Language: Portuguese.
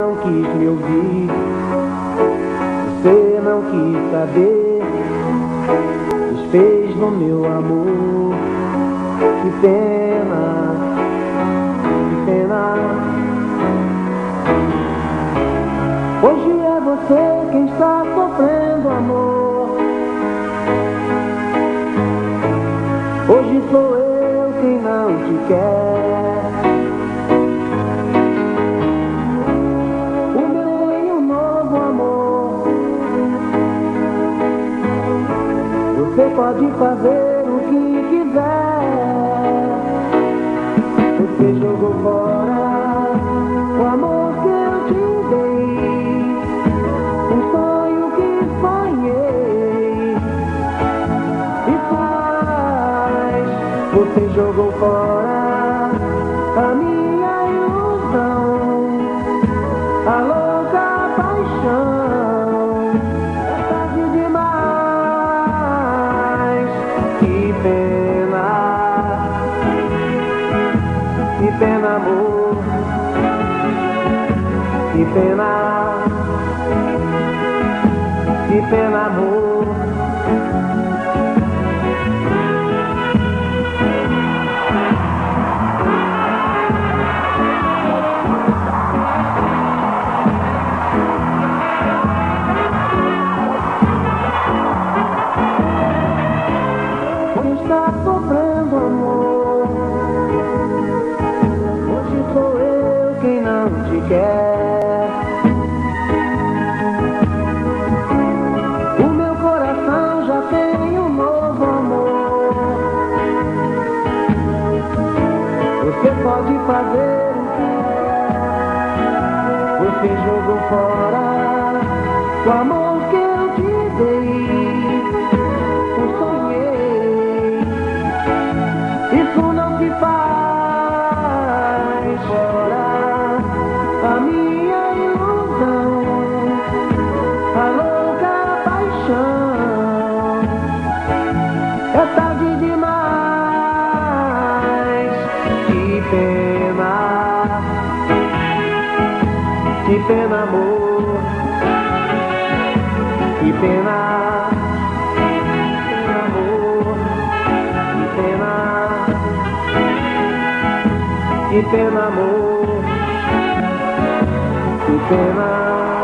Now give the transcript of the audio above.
não quis me ouvir, você não quis saber, desfez no meu amor. Que pena, que pena. Hoje é você quem está sofrendo amor. Hoje sou eu quem não te quer. Você pode fazer o que quiser. Você jogou fora o amor que eu te dei. Um sonho que sonhei. E faz. Você jogou fora pena, amor. Que pena, que pena, amor. Quer. O meu coração já tem um novo amor. Você pode fazer o que quer. Você jogou fora. O amor pena, que pena, amor. Que pena. Amor, que pena, que pena, amor, que pena.